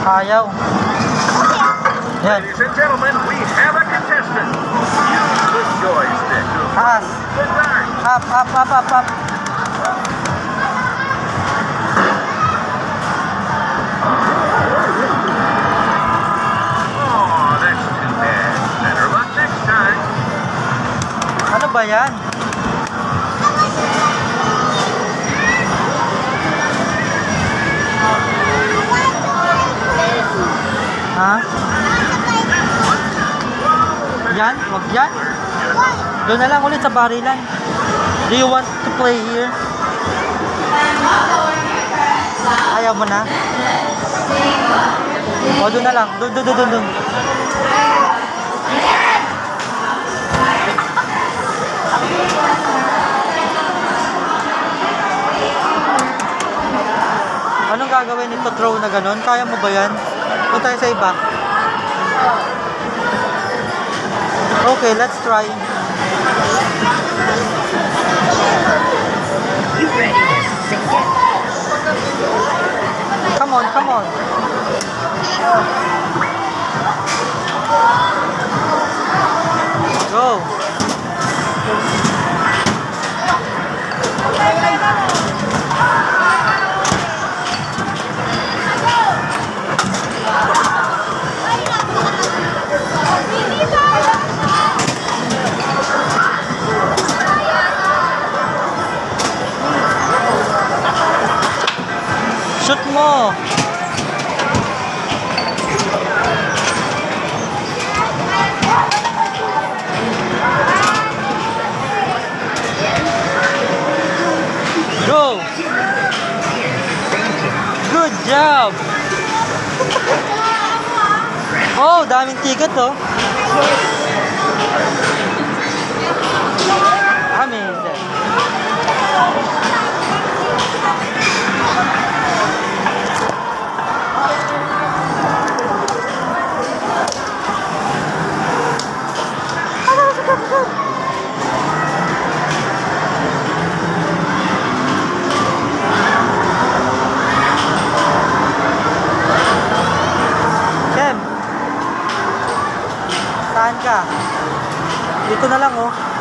Ayaw. Yan. Ladies and gentlemen, we have a contestant. Use the joystick to Taas. Up, up, up, up, up. Oh, that's too bad. Better luck next time. Ano ba yan? Yan? Wag yan? Doon na lang ulit sa barilan. Do you want to play here? Ayaw mo na? O, doon na lang. Doon, doon, doon, doon. Anong gagawin nito throw na ganun? Kaya mo ba yan? Punta tayo sa iba. Okay, let's try. Come on, come on. Shoot mo. Go. Good job. Oh, daming ticket oh. Dito na lang oh.